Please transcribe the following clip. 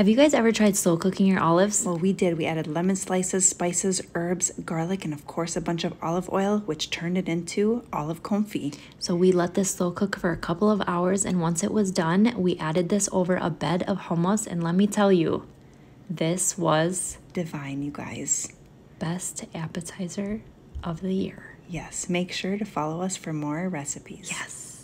Have you guys ever tried slow cooking your olives? Well, we did. We added lemon slices, spices, herbs, garlic, and of course a bunch of olive oil, which turned it into olive confit. So we let this slow cook for a couple of hours, and once it was done, we added this over a bed of hummus. And let me tell you, this was Divine, you guys. best appetizer of the year. Yes, make sure to follow us for more recipes. Yes.